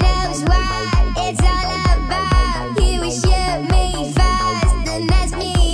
knows why. it's all about. He me first, and ask me.